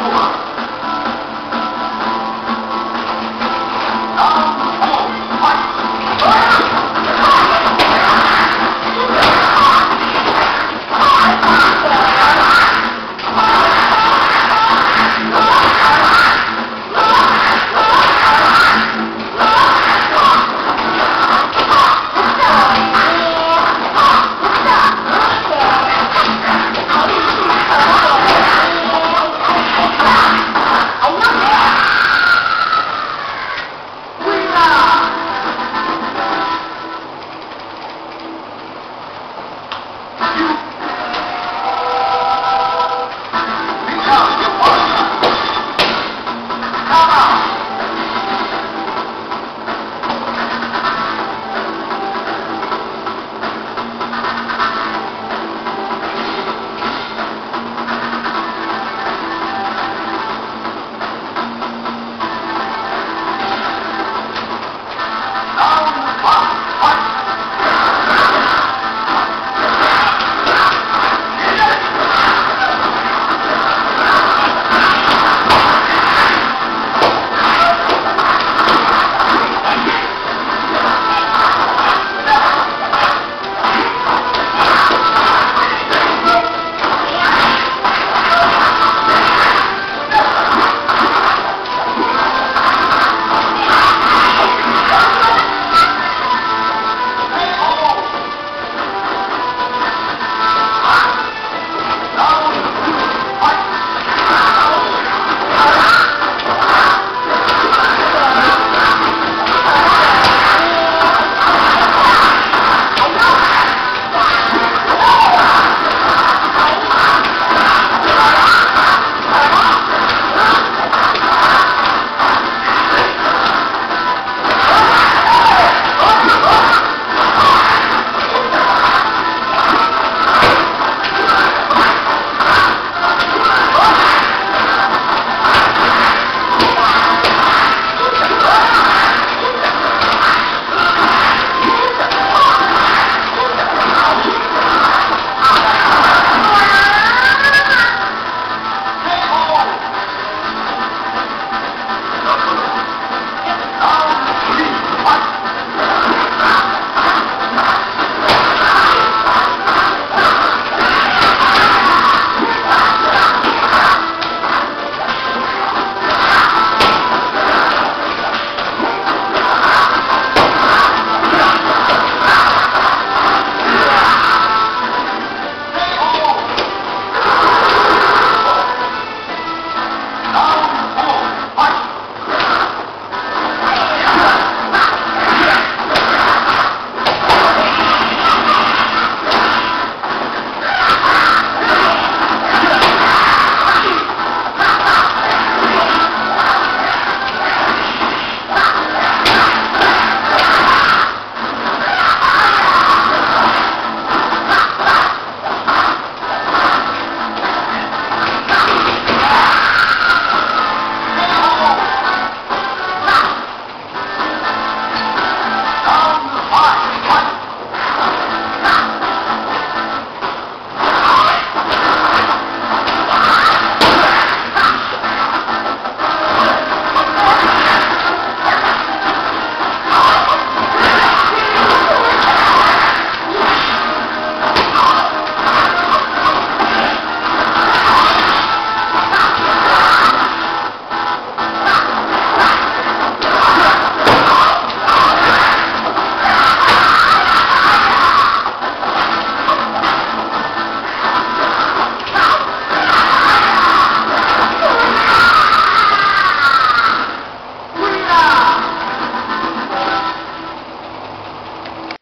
好不好？